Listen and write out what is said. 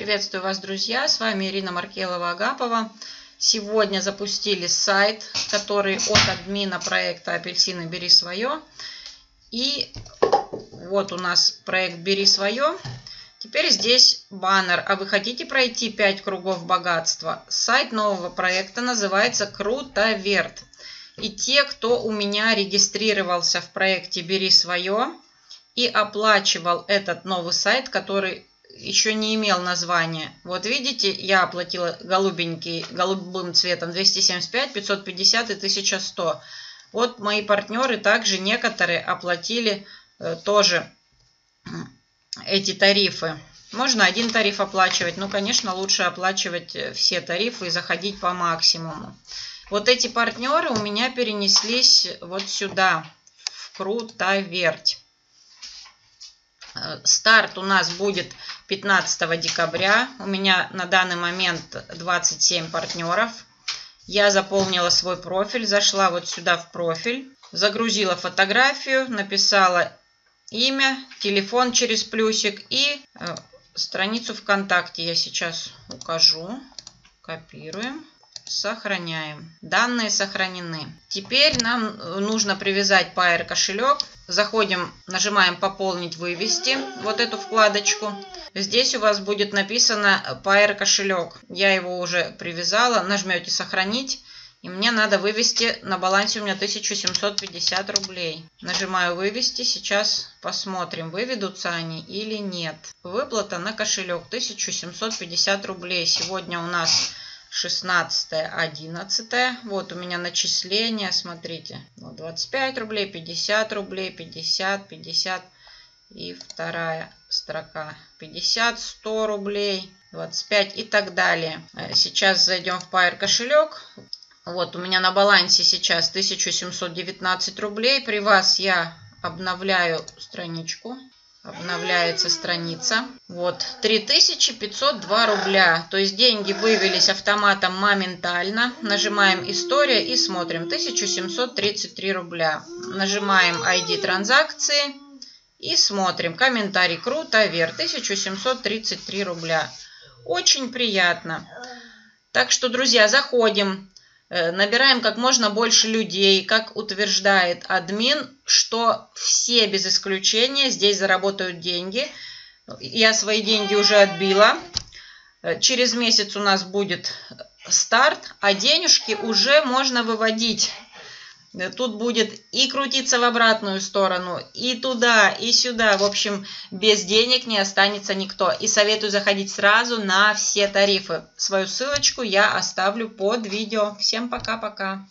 Приветствую вас, друзья! С вами Ирина Маркелова-Агапова. Сегодня запустили сайт, который от админа проекта «Апельсины. Бери свое». И вот у нас проект «Бери свое». Теперь здесь баннер. А вы хотите пройти 5 кругов богатства? Сайт нового проекта называется «Крутоверт». И те, кто у меня регистрировался в проекте «Бери свое», и оплачивал этот новый сайт, который еще не имел названия. Вот видите, я оплатила голубенький, голубым цветом 275, 550 и 1100. Вот мои партнеры также некоторые оплатили э, тоже эти тарифы. Можно один тариф оплачивать, но, конечно, лучше оплачивать э, все тарифы и заходить по максимуму. Вот эти партнеры у меня перенеслись вот сюда, в Крутоверть. Старт у нас будет 15 декабря. У меня на данный момент 27 партнеров. Я заполнила свой профиль, зашла вот сюда в профиль, загрузила фотографию, написала имя, телефон через плюсик и э, страницу ВКонтакте я сейчас укажу. Копируем. Сохраняем. Данные сохранены. Теперь нам нужно привязать Pair кошелек. Заходим, нажимаем «Пополнить, вывести» вот эту вкладочку. Здесь у вас будет написано Pair кошелек. Я его уже привязала. Нажмете «Сохранить». И мне надо вывести, на балансе у меня 1750 рублей. Нажимаю «Вывести». Сейчас посмотрим, выведутся они или нет. Выплата на кошелек 1750 рублей. Сегодня у нас 16 11 вот у меня начисление смотрите. Вот 25 рублей 50 рублей 50 50 и вторая строка. 50 100 рублей 25 и так далее. Э, сейчас зайдем в Pair кошелек. Вот у меня на балансе сейчас 1719 рублей. При вас я обновляю страничку обновляется страница. Вот, 3502 рубля. То есть деньги вывелись автоматом моментально. Нажимаем «История» и смотрим. 1733 рубля. Нажимаем ID транзакции и смотрим. Комментарий «Круто, Вер». 1733 рубля. Очень приятно. Так что, друзья, заходим набираем как можно больше людей, как утверждает админ, что все без исключения здесь заработают деньги. Я свои деньги уже отбила. Э, через месяц у нас будет старт, а денежки уже можно выводить. Тут будет и крутиться в обратную сторону, и туда, и сюда. В общем, без денег не останется никто. И советую заходить сразу на все тарифы. Свою ссылочку я оставлю под видео. Всем пока-пока.